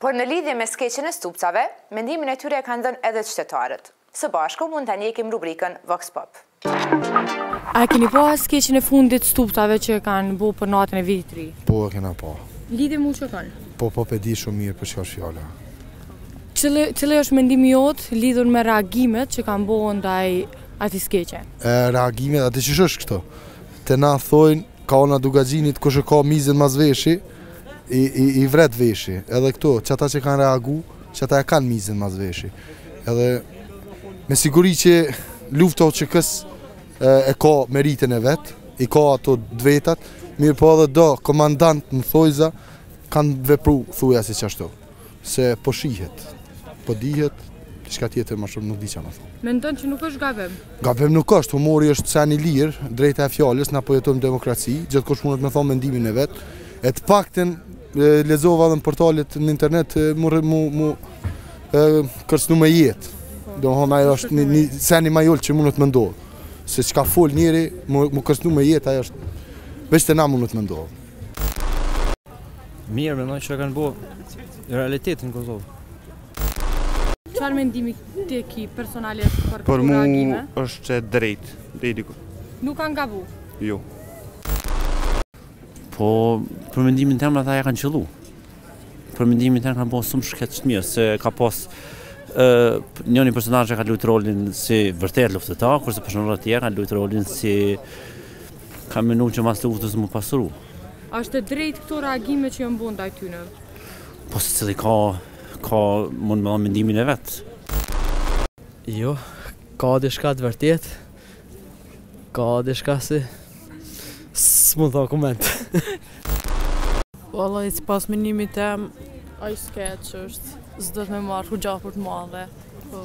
Por në lidhje me skeçin e stupcave, mendimin e tyre e kanë dhënë edhe qytetarët. Së bashku mund ta ndjekim rubrikën Vox Pop. A e keni pa skeçin e fundit t'stupcave që e kanë bo për natën e vitit t'ri? Po e kena pa. Lidhje mu që kanë? Po po p'e di shumë mirë për çka është fjala. Cili është mendimi jot lidhur me reagimet që kanë bo ndaj atij skeçi? Reagimet, ati që është këto? Te na thojnë Ka ana e Dukagjinit kush e ka mizën mas veshi i vret veshi edhe këtu qata që kanë reagu qata e kanë mizën mas veshi edhe me siguri që lufta e UÇK-së e ka meritën e vet i ka ato t'vetat mirëpo edhe do komandantë në thojza kanë vepru thuja siç qashtu Se po shihet, po dihet, diçka tjetër më shumë nuk di çka me thonë. Mendon që nuk është gabim? Gabim nuk është, humori është sen i lirë, e drejta e fjalës, na po jetojmë n'demokraci, gjithkush mundet me thonë mendimin e vet. E të paktën lexova edhe në portalet në internet mu mu me u kërcënu me jetë. Po, Domethonë ajo është një, një sen i majl që mundet me ndodh. Se çka fol njëri, mu, mu kërcënu me jetë ajo është veç te na mundet me ndodh. Mirë, mendoj që e kanë bo realitetin në Kosovë. Çfarë mendimi ti ki personal për këto reagime? Për mu është e drejt, deri diku. Nuk kanë gabu? Jo. Po, për mendimin tem ata e kanë qëllu. Për mendimin tem kanë bo shumë skeç të mirë, se ka pas njëni personazh që ka lujtë rolin si vërtet luftëtar, kurse personazhet tjerë kanë lujtë rolin si kanë menu që mas luftës me u pasuru. A është e drejtë këto reagime që janë bo ndaj tyne? Po secili ka ka mund me dhënë mendimin e vet. Jo, ka diçka të vërtet. Ka diçka si s'mund të komentoj. Vallai sipas mendimit tem ai skeç është, s'duhet me marr kushedi çfarë të madhe. Po.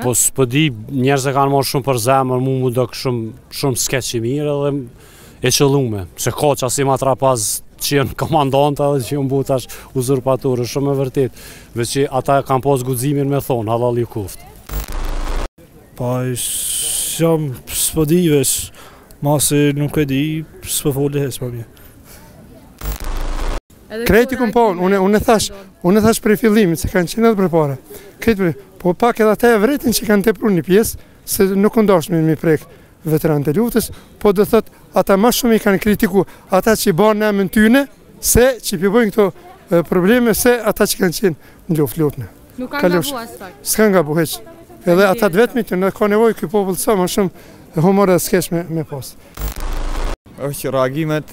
Po s'po di, njerëzit e kanë marrë shumë për zemër, mua m'u dok shumë shumë skeç i mirë dhe e qëllume, se ka qasi matrapazë që jenë komandanta dhe që jenë bo tash uzurpatorë, shumë e vërtetë, dhe që ata kanë pas guximin me thonë, hallall ju koftë. Pa, shumë, s'po di vesh, ma se nuk e di, s'po foli hesë për mjë. Krejt i kom pa unë, unë e thash, unë e thash prej fillimit se kanë qenë edhe përpara. Krejt për, po pak edhe ata e vërtetë që kanë tepruar një pjesë se nuk u dasht me i prek veteranët të luftës, po domethonë ata më shumë i kanë kritiku ata që bën në emën t'tyne se që i bëjnë këto probleme se ata që kanë qenë në luftë lutën. Nuk kanë gabu as pak. S'kan gabu hiç. Edhe ata të vetmit që në ka nevojë ky popull sa më shumë humor e skeçe me pas. Është reagimet